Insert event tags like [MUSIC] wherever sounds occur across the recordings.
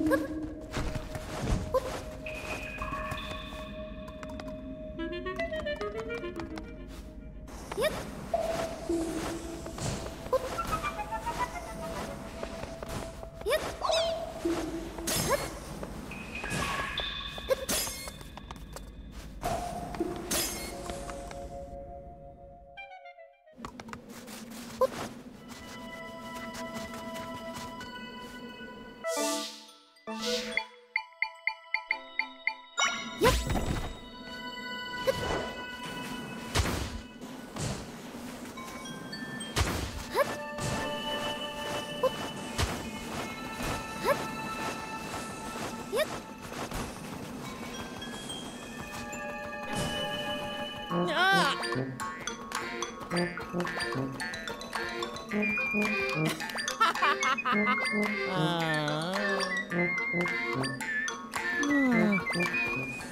흡! uh. [LAUGHS]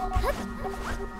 Huh?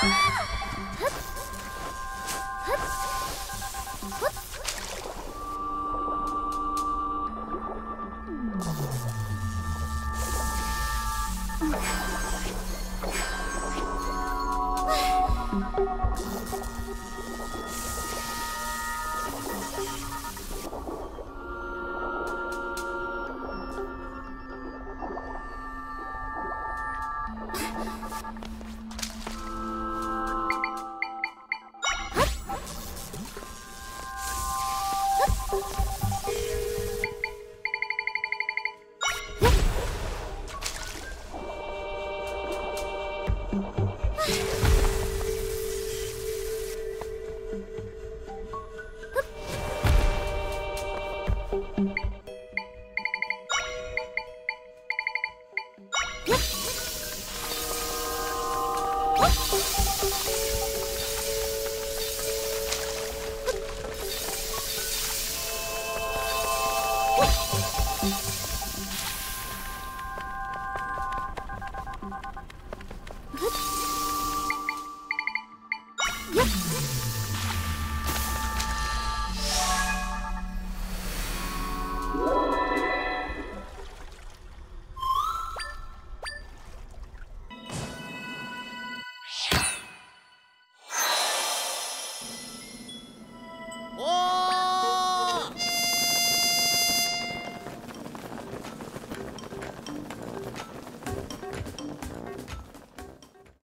Ah! う What?